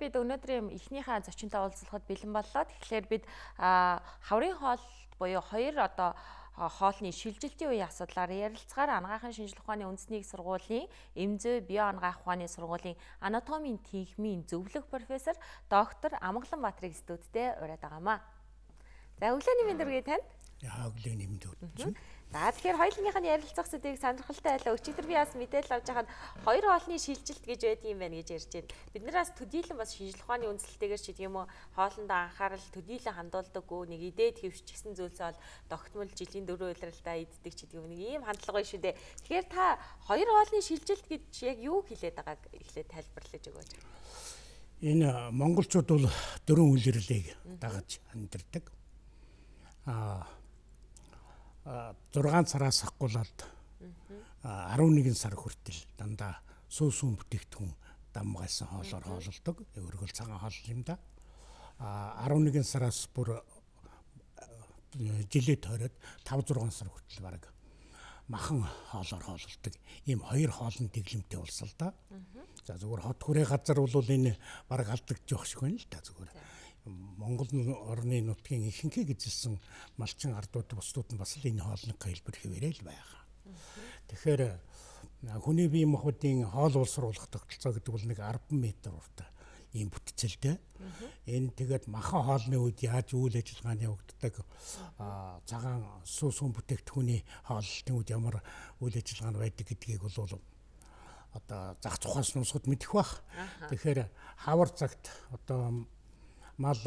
бид өнөөдрийн эхнийхээ зочинтой уулзлахад бэлэн боллоо. Тэгэхээр бид хаврын хоол буюу хоёр одоо хоолны шилжилтийн үеийн асуудлаар ярилцгаар анагаахын шинжилгээ ухааны үндэсний сургуулийн эмзөө био анагаах ухааны сургуулийн анатомийн тэнхимийн зөвлөх профессор доктор Амгалан Баатрыг студидтэй ураад байгаамаа. За өглөөний мэнд үргээ тань. Яа өглөөний мэнд үргэлж. За тэгэхээр хоёулынх нь ярилцах зүйлийг сонирхолтой байлаа. Өчигдөр би бас мэдээлэл авч байхад хоёр хоолны шилжилт гэж байдаг юм байна гэж ярьж байна. Бид нараас төдийлөн бас шинжилх ухааны үндэслэлтэйгээр ч гэдэг юм уу хоолндоо анхаарал төдийлөн хандуулдаггүй нэг идээд хөвчгсөн зүйлсээ бол тогтмол жилийн дөрөв удиралдаа иддэг ч гэдэг юм нэг ийм хандлага байна шүү дээ. Тэгэхээр та хоёр хоолны шилжилт гэж яг юу хэлээд байгааг эхлээд тайлбарлаж өгөөч. Энэ монголчууд бол дөрвөн үлрэлийг дагаж амьдардаг. Аа 6 сараас ахгуулаад 11 сар хүртэл дандаа сүүсүүн бүтээгдэхүүн дамгайсан хоолоор хоололдог. Өөргөл цагаан хоол юм да. А 11 сараас бүр жилээ тойроод 5 6 сар хүртэл баг махан хоолоор хоололдог. Ийм хоёр хоолны дэглэмтэй улсал да. За зүгээр хот хүрээ газар бол энэ баг алдагдж явах шиг байна л да зүгээр. Монгол орны нутгийн ихэнхийг эзэлсэн малчин ардууд бусдууд нь бас л энэ хоолны хэлбэр хэвээрээ л байгаа. Тэгэхээр хүний бие махбодын хоол улсруулах тогтолцоо гэдэг бол нэг 10 м уртаа ийм бүтцэлтэй. Энэ тэгээд махан хоолны үед яаж үйл ажиллагааны явагддаг цагаан сүүс хүн бүтээгдэхүүний хооллолтын үед ямар үйл ажиллагаа байдаг гэдгийг бол одоо зах тухаас нусгад мэдэх бах. Тэгэхээр хавар цагт одоо мал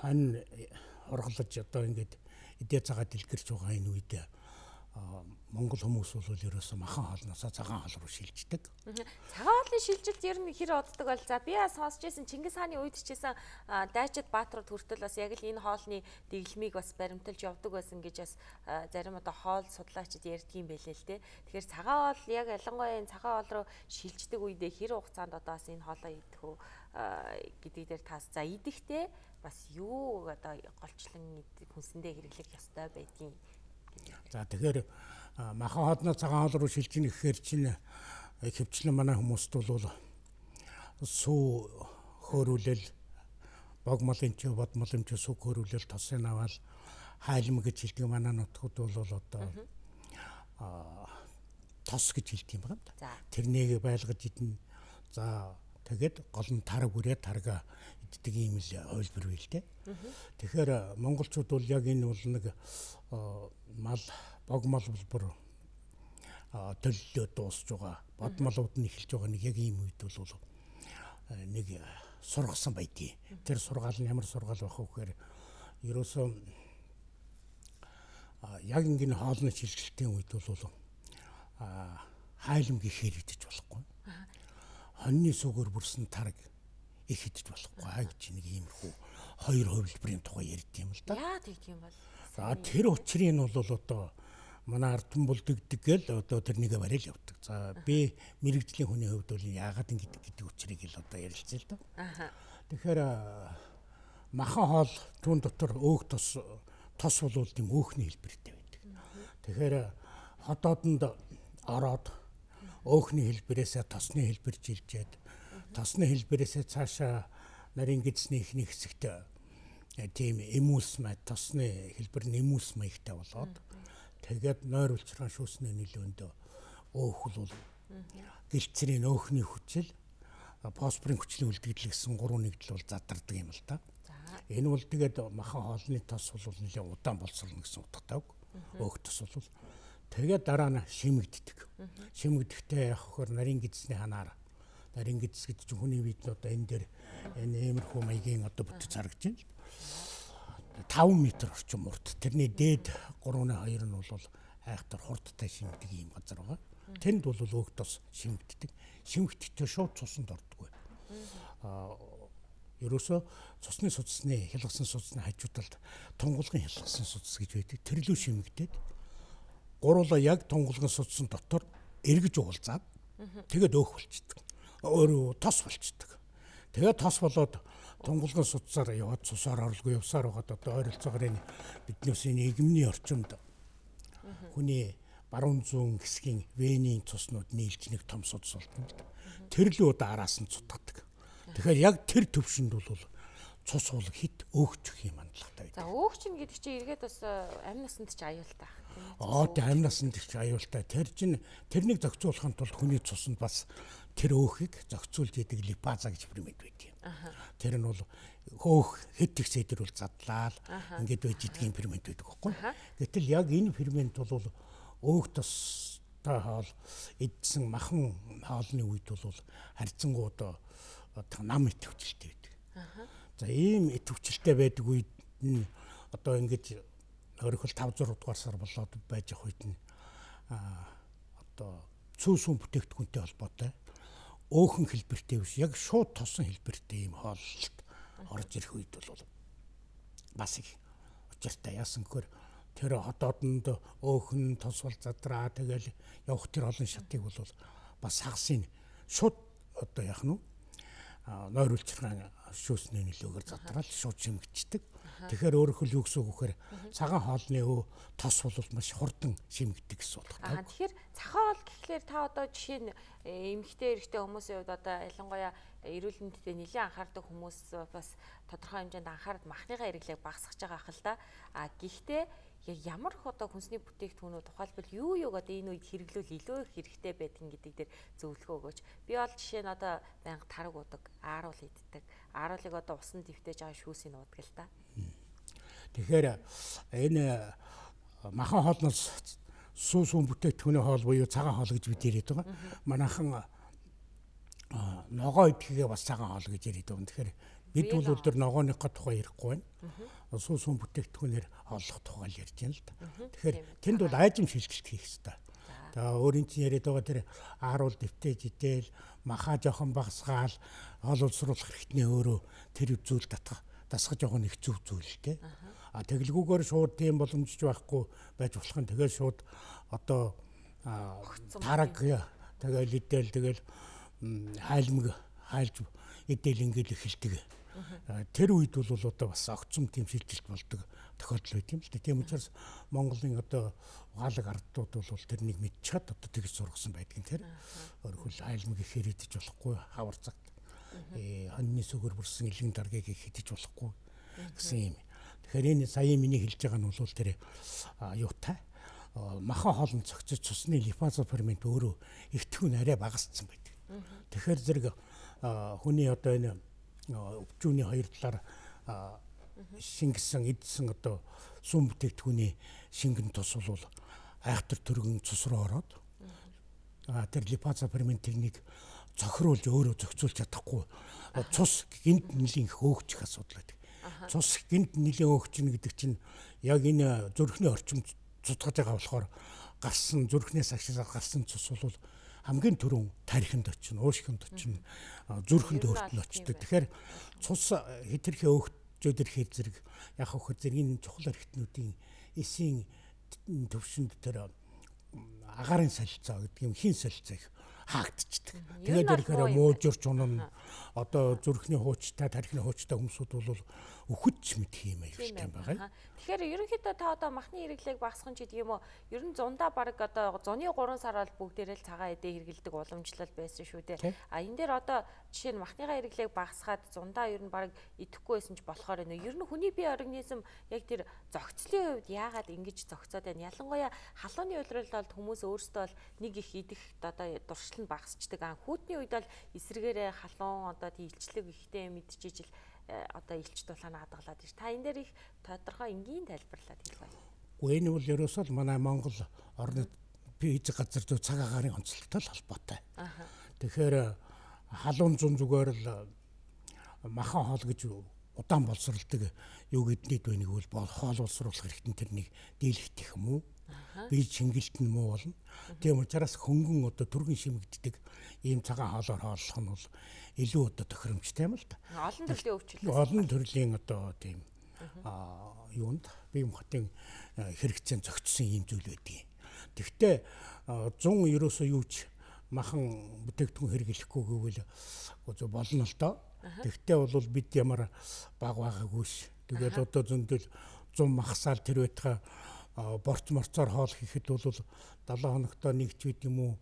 хань ургалж одоо ингээд эдээ цагаа дэлгэрч байгаа энэ үед Монгол хүмүүс бол ерөөсөө махан хоолноосоо цагаан хоол руу шилждэг. Цагаан хоолны шилжилт ер нь хэр оддог бол за би сонсч байсан Чингис хааны үед ч гэсэн дайчид баатрууд хүртэл бас яг л энэ хоолны дэглэмийг бас баримталж явдаг байсан гэж бас зарим одоо хоол судлаачид ярьдаг юм байлээ л дээ. Тэгэхээр цагаан хоол яг ялангуяа энэ цагаан хоол руу шилждэг үедээ хэр хугацаанд одоо бас энэ хоолоо идэх үү гэдэг дээр тас за идэхтэй бас юу одоо голчлон хүнсэндээ хэрэглэх ёстой байдгийг За тэгэхээр махан хоодны цагаан хоол руу шилжиж гэхээр чинь хөвчлэн манай хүмүүст бол сүү хөөрүүлэл бог молын ч бод молын ч сүү хөөрүүлэл тосын аваад хайлм гэж хэлдэг манай нутгууд бол одоо тос гэж хэлдэг юм байна. Тэрнийг байлгаж идэн за тэгээд гол нь тарг үрээ тарга иддэг юм л ойлбор байл те. Тэгэхээр монголчууд бол яг энэ бол нэг мал бог мал бол бүр төлөлөө дуусж байгаа. Бод малууд нь эхэлж байгаа нэг яг ийм үед бол нэг сургасан байдгийг. Тэр сургаал нь ямар сургаал байх вэ гэхээр ерөөсөө яг ингэ хоолны шилжилтийн үед бол хайлм гэхээр идэж болохгүй хоньны сүгээр бүрсэн тарг их идэж болохгүй аа гэж нэг иймэрхүү хоёр хувилбарын тухай ярьд юм л да. Яа юм бол. За тэр учрыг нь бол одоо манай ардын булдэгдэг гэл одоо тэрнийг барил явдаг. За би мэрэгжлийн хүний хувьд бол яагаад ингэдэг гэдэг учрыг л одоо ярилцъя л да. Аа. Тэгэхээр махан хоол түүн дотор өөх тос тос бол тийм өөхний хэлбэртэй байдаг. Тэгэхээр хотоодонд ороод өөхний хэлбэрээсээ тосны хэлбэр жилжээд тосны хэлбэрээсээ цаашаа нарийн гидсний ихний хэсэгт тийм эмүүлс май тосны хэлбэр нь эмүүлс маягтай болоод тэгээд нойр улчраа шүүснээ нөлөөндөө өөхөл бол гэлцрийн өөхний хүчил фосфорын хүчний үлдэгдэл гэсэн гурван нэгдэл бол задардаг юм л да. Энэ бол тэгээд махан хоолны тос бол нэлээд удаан болцолно гэсэн утгатай. Өөх тос бол Тэгээд дараа нь шимэгддэг. Шимэгдэхдээ яг хөр нарийн гидсний ханаар нарийн гидс гэж чинь хүний бид одоо энэ дээр энэ иймэрхүү маягийн одоо бүтц харагдаж байна. 5 м орчим урт. Тэрний дээд 3.2 нь бол айхтар хурдтай шимэгдэг юм газар байгаа. Тэнд бол өөх тос шимэгддэг. Шимэгдэхдээ шууд цусанд ордог. Аа ерөөсөө цусны судасны хялгасан судасны хажуудалд тунгалгын хялгасан судас гэж байдаг. Тэрлүү шимэгдээд гуруула яг тунгалган судсан дотор эргэж уулзаад тэгээд өөх болчдөг. Өөрөө тос болчдөг. Тэгээд тос болоод тунгалган судсаар яваад цусаар орлого явсаар байгаад одоо ойролцоогоор энэ биднээс энэ нийгмийн орчинд хүний баруун зүүн хэсгийн венийн цуснууд нийлж нэг том судас болдог. Тэр л удаа араас нь цутгадаг. Тэгэхээр яг тэр төвшөнд бол цус уул хит өөгч юм хандлагатай. За өөгч нь гэдэг чинь эргээд бас амь насанд ч аюултай байх тийм. Аа тийм амь насанд ч аюултай. Тэр чинь тэрнийг зохицуулахын тулд хүний цуснд бас тэр өөхийг зохицуулж идэг липаза гэж фермент байд юм. Тэр нь бол хөөх хэд их сэдэр бол задлаа л ингээд байж идгийн фермент байдаг байхгүй. Гэтэл яг энэ фермент бол өөх тос та хоол идсэн махан хоолны үед бол харьцангууд нам итвчилтэй байдаг. За ийм итвчилтэй байдаг үед нь одоо ингэж өөрөхөл 5 6 дугаар сар болоод байж ах үед нь одоо цүүсүн бүтээгдэхүүнтэй холбоотой өөхөн хэлбэртэй биш яг шууд тосон хэлбэртэй ийм хооллолт орж ирэх үед бол бас их учиртай. Яасан гэхээр тэр хотоодонд өөхөн тосвол задраа тэгэл явах тэр олон шатыг бол бас хагасын шууд одоо яах нь нойруулчран шүүсний нөлөөгөөр задраал шууд шимэгддэг. Тэгэхээр өөрөөр хэл юу гэсэн үг вэхээр цагаан хоолны өө тос бол маш хурдан шимэгдэг гэсэн байна. Аа тэгэхээр цагаан хоол гэхлээр та одоо жишээ нь э, эмэгтэй эрэгтэй хүмүүсийн хувьд одоо ялангуяа эрүүл мэндэд нэлээд анхаардаг хүмүүс бас тодорхой хэмжээнд анхаард махныхаа хэрэглээг багасгаж байгаа хэл та. А гэхдээ яг ямар их одоо хүнсний бүтээгдэхүүнүүд тухайлбал юу юуг одоо энэ үед хэрэглүүл илүү их хэрэгтэй байдгийг гэдэг дээр зөвлөгөө өгөөч. Би бол жишээ нь одоо байнга тараг удаг, ааруул иддэг. Ааруулыг одоо усан дэвтэж байгаа шүүсийг уудаг л та. Тэгэхээр энэ махан хоолноос сүү сүүн бүтээгдэхүүний хоол буюу цагаан хоол гэж бид яриад байгаа. Манайхан ногоо идэхгээ бас цагаан хоол гэж яриад байгаа. Тэгэхээр бид бол өдөр ногооныхоо тухай ярихгүй байна суу суу бүтээгдэхүүнээр олох тухай л ярьж байна л да. Тэгэхээр тэнд бол айжим шилжилт хийх хэрэгтэй. За өөрийн чинь яриад байгаа тэр ааруул дэвтэж идэл маха жоохон багсгаал хоол улсруулах хэрэгтний өөрөө тэр зүйл татах дасгаж байгаа нэг зүв зүйл те. А тэглгүүгээр шууд тийм боломжч байхгүй байж болох нь тэгэл шууд одоо тараг тэгэл идэл тэгэл хайлмаг хайлж идэл ингээл эхэлдэг. Тэр үед бол одоо бас огцом тийм шилжилт болдог тохиолдол байт юм л да. Тийм учраас Монголын одоо ухаалаг ардууд бол тэрнийг мэдчихэд одоо тэгж сургасан байдгийн тэр. Өөрхөл айлмаг их хэрэгдэж болохгүй хавар цагт. Э хоньны сүгөр бүрсэн илгэн даргаыг их хэдэж болохгүй. Гэсэн юм. Тэгэхээр энэ сая миний хэлж байгаа нь бол тэр юутай? Махан хоолнд цогцож цусны липазо фермент өөрөө ихтгэн арай багасцсан байдаг. Тэгэхээр зэрэг хүний одоо энэ өвчүүний хоёр талаар шингэсэн эдсэн одоо сүм бүтээгдэхүүний шингэн тус бол айхтар төргөн цус руу ороод тэр липаза ферментийг цохируулж өөрөө зохицуулж чадахгүй цус гинт нэлийн хөөгч их асуудал байдаг. Цус гинт нэлийн хөөгчнө гэдэг чинь яг энэ зүрхний орчимд цуцгаж байгаа болохоор гарсан зүрхнээс агшаад гарсан цус бол хамгийн түрүүн тарихынд очино, уушхинд очино, зүрхэнд өөртөө очдог. Тэгэхээр цус хэтэрхий өөхчөд ирэхээр зэрэг яг хөх зэргийн чухал эрхтнүүдийн эсийн төвшөнд тэр агарын солилцоо гэдэг юм хин солилцоо их хаагдчихдаг. Тэгээд ирэхээр муужурч унана одоо зүрхний хуучтай, тархины хуучтай хүмүүсүүд бол өхөж мэдх юм аюултай байгаа. Тэгэхээр ерөнхийдөө та одоо махны хэрэглээг багасгах ч гэдэг юм уу? Ер нь зундаа баг одоо зуны 3 сар бол бүгдээрээ л цагаан эдээ хэрэгэлдэг уламжлал байсан шүү дээ. А энэ дээр одоо жишээ нь махныхаа хэрэглээг багасгаад зундаа ер нь баг идэхгүй байсан ч болохоор нэ ер нь хүний бие организм яг тэр зохицлын хувьд яагаад ингэж зохицоод байна? Ялангуяа халууны улиралд бол хүмүүс өөрсдөө бол нэг их идэх одоо дуршил нь багасчдаг. А хүүтний үед бол эсрэгээрээ халуун одоо тийлчлэг ихтэй мэдчихэж л одоо илч дулаан хадгалаад иш. Та энэ дээр их тодорхой энгийн тайлбарлаад хэлбай. Гэхдээ энэ бол ерөөсөө л манай Монгол орны физик газар зүй цаг агаарын онцлогтой холбоотой. Тэгэхээр э, халуун зүүн зүгээр л э, махан хоол гэж удаан боловсралдаг юу гэднийд байныг бол хоол боловсруулах хэрэгтэн тэрнийг дийлэхтэх юм уу? Бие чингэлт нь муу болно. Тийм учраас хөнгөн одоо түргэн шимэгддэг ийм цагаан хоолоор хооллох нь бол илүү одоо тохиромжтой юм л да. Олон төрлийн өвчлөл. Олон төрлийн одоо тийм аа юунд бие махбодын хэрэгцээнд зохицсон ийм зүйл байдгийг. Тэгвэл 100 ерөөсөө юуч махан бүтээгдэхүүн хэрэглэхгүй гэвэл болно л доо. Тэгтээ бол бид ямар баг байгаагүйш. Тэгээд одоо зөндөл 100 махсаал тэр байтгаа борц морцоор хоол хийхэд бол 7 хоногтоо нэгч үед юм уу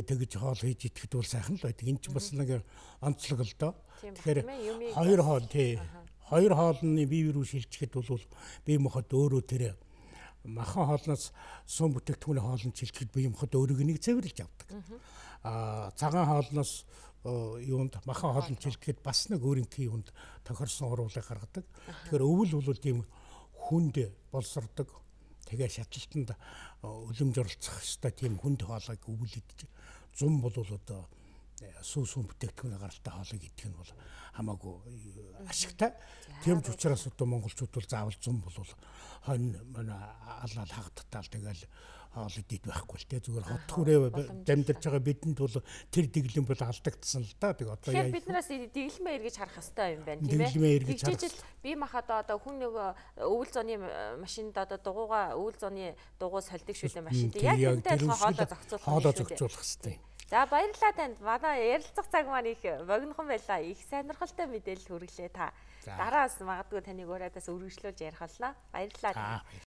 тэгж хоол хийж идэхэд бол сайхан л байдаг. Энэ ч бас нэг онцлог л доо. Тэгэхээр хоёр хоол тий. Хоёр хоолны бие рүү шилжихэд бол бие махбод өөрөө тэр махан хоолноос сум бүтээгдэхүүний хоолнд шилжихэд бие махбод өөрийг нэг цэвэрлж авдаг. Аа цагаан хоолноос юунд махан хоолнд шилжихэд бас нэг өөрийнхөө юунд тохирсон уруулыг гаргадаг. Тэгэхээр өвөл бол тийм хүнд болсордог. Тэгээ шатлалтанд өлөмж оролцох хэвээр тийм хүнд хоолойг өвөл идэж. Зум бол одоо сүү сүү бүтээгдэхүүн гаралтай хоолыг идэх нь бол хамаагүй э, ашигтай. Тийм ч учраас одоо монголчууд бол заавал зум бол хонь манай алал хагттаал тэгэл идээд байхгүй л те зүгээр хот хүрээ дамжирч байгаа бидэнд бол тэр дэглэм бол алдагдсан л да. Тэг одоо Тэгэхээр биднээс дэглэмээ эргэж харах хэрэгтэй юм байна тийм ээ. Дэглэмээ эргэж харах. Бие махад одоо хүн нэг өвөл зоны машинд одоо дугууга өвөл зоны дугуй сольдог шүү дээ машинд. Яг тэрнтэй адилхан хоолоо зохицуулах. хоолоо зохицуулах хэрэгтэй. За баярлалаа танд. Манай ярилцах цаг маань их богинохон байлаа. Их сонирхолтой мэдээлэл хүргэлээ та. Дараас магадгүй таныг ураадаас өргөжлүүлж ярих боллоо. Баярлалаа.